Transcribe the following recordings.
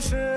słyszy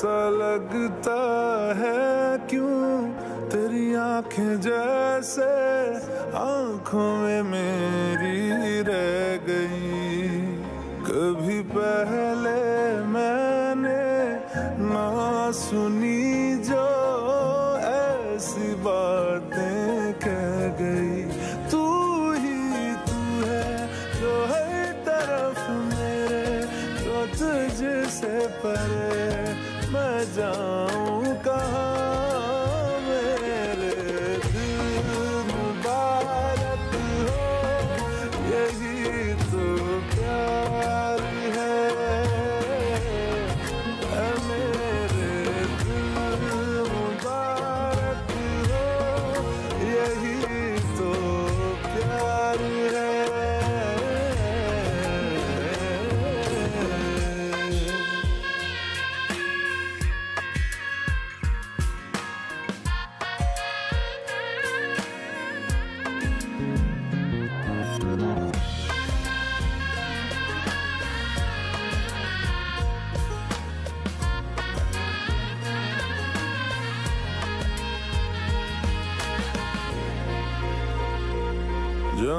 ऐसा लगता है क्यों तेरी आँखें जैसे आँखों में मेरी रह गई। कभी पहले मैंने ना सुनी जो ऐसी बातें कह गई। तू ही तू है जो हर तरफ़ मेरे तो तुझसे परे। मैं जाऊँ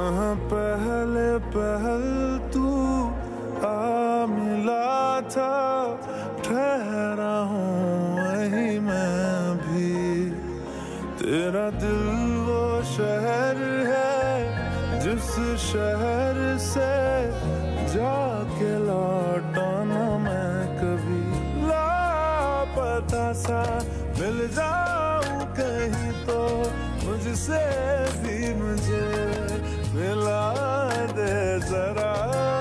जहाँ पहले पहल तू आ मिला था? ठहरा हूँ वही मैं भी। तेरा दिल वो शहर है, जिस शहर से जाके लौटा ना मैं कभी। लापता सा मिल जाऊँ कहीं तो मुझसे भी मुझे मिला दे जरा।